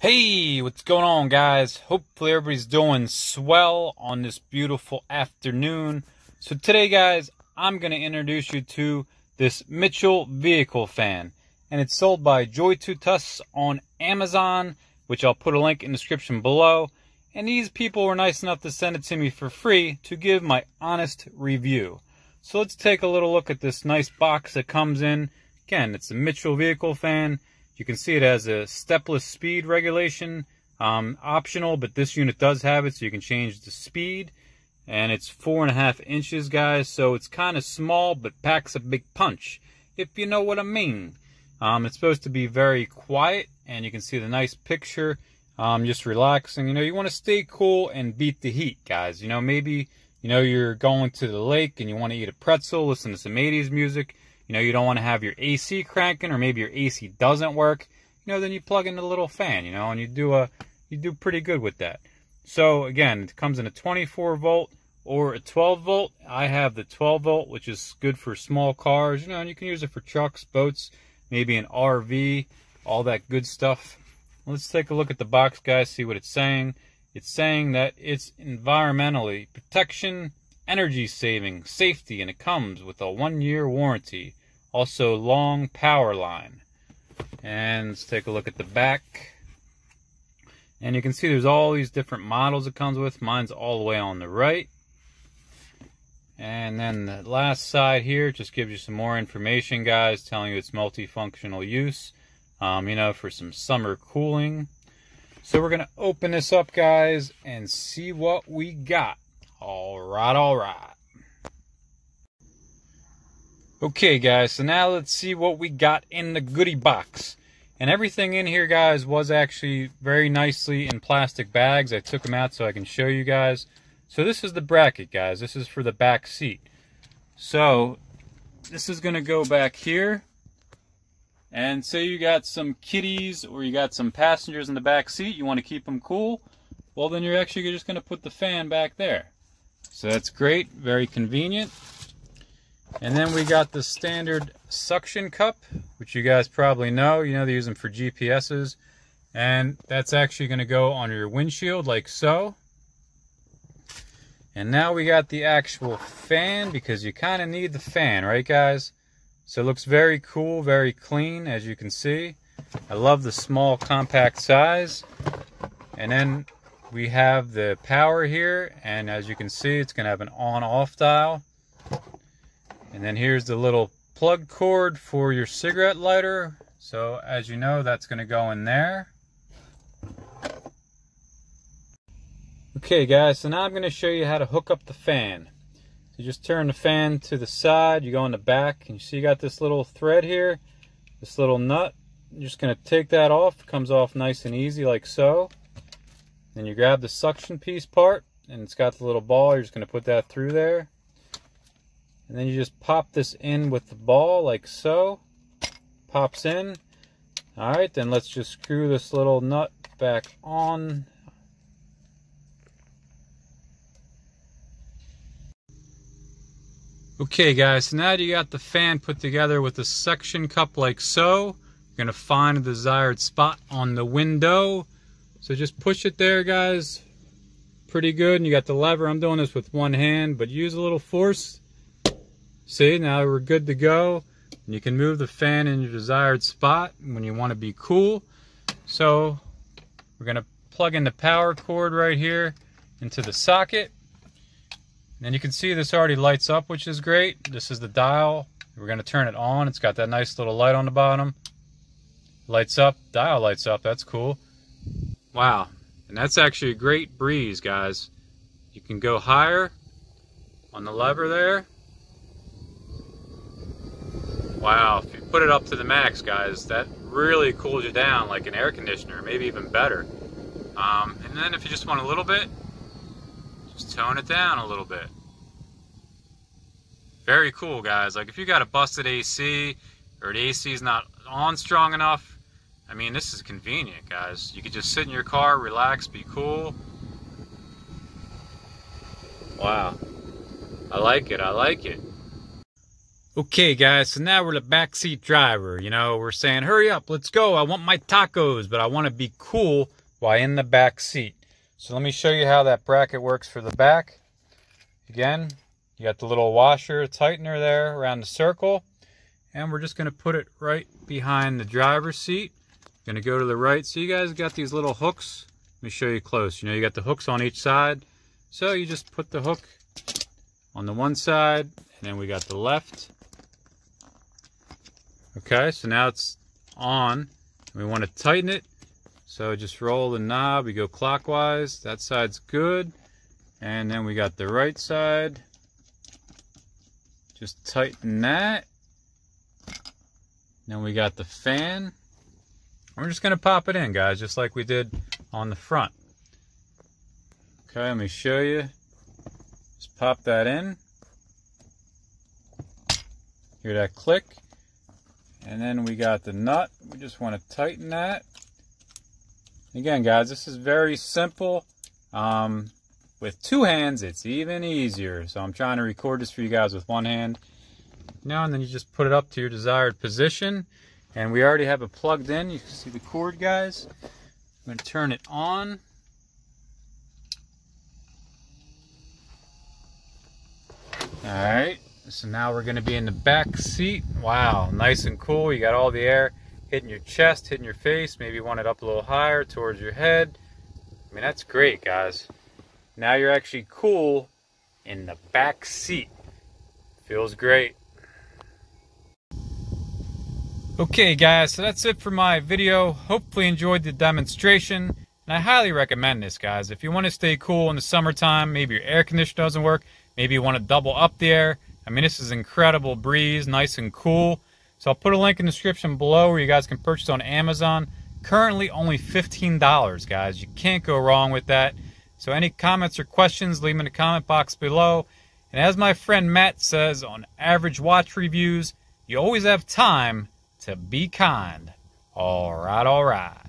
Hey, what's going on, guys? Hopefully, everybody's doing swell on this beautiful afternoon. So, today, guys, I'm going to introduce you to this Mitchell vehicle fan, and it's sold by JoyTutus on Amazon, which I'll put a link in the description below. And these people were nice enough to send it to me for free to give my honest review. So, let's take a little look at this nice box that comes in. Again, it's a Mitchell vehicle fan. You can see it has a stepless speed regulation, um, optional, but this unit does have it, so you can change the speed. And it's four and a half inches, guys, so it's kind of small, but packs a big punch, if you know what I mean. Um, it's supposed to be very quiet, and you can see the nice picture, um, just relaxing. You know, you want to stay cool and beat the heat, guys. You know, maybe, you know, you're going to the lake and you want to eat a pretzel, listen to some 80s music you know, you don't want to have your AC cranking or maybe your AC doesn't work, you know, then you plug in the little fan, you know, and you do a you do pretty good with that. So again, it comes in a 24 volt or a 12 volt. I have the 12 volt, which is good for small cars, you know, and you can use it for trucks, boats, maybe an RV, all that good stuff. Let's take a look at the box, guys, see what it's saying. It's saying that it's environmentally protection, energy saving, safety, and it comes with a one year warranty. Also, long power line. And let's take a look at the back. And you can see there's all these different models it comes with. Mine's all the way on the right. And then the last side here just gives you some more information, guys, telling you it's multifunctional use, um, you know, for some summer cooling. So we're going to open this up, guys, and see what we got. All right, all right. Okay, guys, so now let's see what we got in the goodie box. And everything in here, guys, was actually very nicely in plastic bags. I took them out so I can show you guys. So this is the bracket, guys. This is for the back seat. So this is going to go back here. And say you got some kiddies or you got some passengers in the back seat, you want to keep them cool, well then you're actually just going to put the fan back there. So that's great, very convenient. And then we got the standard suction cup, which you guys probably know. You know they use them for GPSs. And that's actually going to go on your windshield like so. And now we got the actual fan because you kind of need the fan, right guys? So it looks very cool, very clean as you can see. I love the small compact size. And then we have the power here and as you can see it's going to have an on off dial. And then here's the little plug cord for your cigarette lighter. So as you know, that's going to go in there. Okay guys, so now I'm going to show you how to hook up the fan. You just turn the fan to the side, you go in the back, and you see you got this little thread here, this little nut. You're just going to take that off. It comes off nice and easy like so. Then you grab the suction piece part, and it's got the little ball. You're just going to put that through there. And then you just pop this in with the ball like so. Pops in. Alright, then let's just screw this little nut back on. Okay guys, so now you got the fan put together with the suction cup like so. You're going to find a desired spot on the window. So just push it there guys. Pretty good. And you got the lever. I'm doing this with one hand, but use a little force See, now we're good to go. And you can move the fan in your desired spot when you want to be cool. So we're going to plug in the power cord right here into the socket. And you can see this already lights up, which is great. This is the dial. We're going to turn it on. It's got that nice little light on the bottom. Lights up, dial lights up. That's cool. Wow. And that's actually a great breeze, guys. You can go higher on the lever there. Wow, if you put it up to the max, guys, that really cools you down like an air conditioner, maybe even better. Um, and then if you just want a little bit, just tone it down a little bit. Very cool, guys. Like if you got a busted AC or the AC is not on strong enough, I mean, this is convenient, guys. You could just sit in your car, relax, be cool. Wow. I like it. I like it. Okay, guys, so now we're the backseat driver. You know, we're saying, hurry up, let's go. I want my tacos, but I want to be cool while in the back seat. So let me show you how that bracket works for the back. Again, you got the little washer tightener there around the circle. And we're just going to put it right behind the driver's seat. To go to the right. So you guys got these little hooks. Let me show you close. You know, you got the hooks on each side. So you just put the hook on the one side, and then we got the left Okay, so now it's on. We want to tighten it. So just roll the knob, we go clockwise. That side's good. And then we got the right side. Just tighten that. Then we got the fan. We're just going to pop it in, guys, just like we did on the front. Okay, let me show you. Just pop that in. Hear that click? And then we got the nut. We just want to tighten that. Again, guys, this is very simple. Um, with two hands, it's even easier. So I'm trying to record this for you guys with one hand. Now and then you just put it up to your desired position. And we already have it plugged in. You can see the cord, guys. I'm going to turn it on. All right. So now we're going to be in the back seat. Wow, nice and cool. You got all the air hitting your chest, hitting your face. Maybe you want it up a little higher towards your head. I mean, that's great, guys. Now you're actually cool in the back seat. Feels great. Okay, guys, so that's it for my video. Hopefully enjoyed the demonstration. And I highly recommend this, guys. If you want to stay cool in the summertime, maybe your air conditioner doesn't work, maybe you want to double up the air, I mean, this is incredible breeze, nice and cool. So I'll put a link in the description below where you guys can purchase on Amazon. Currently only $15, guys. You can't go wrong with that. So any comments or questions, leave them in the comment box below. And as my friend Matt says on Average Watch Reviews, you always have time to be kind. All right, all right.